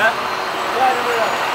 Yeah? I remember that.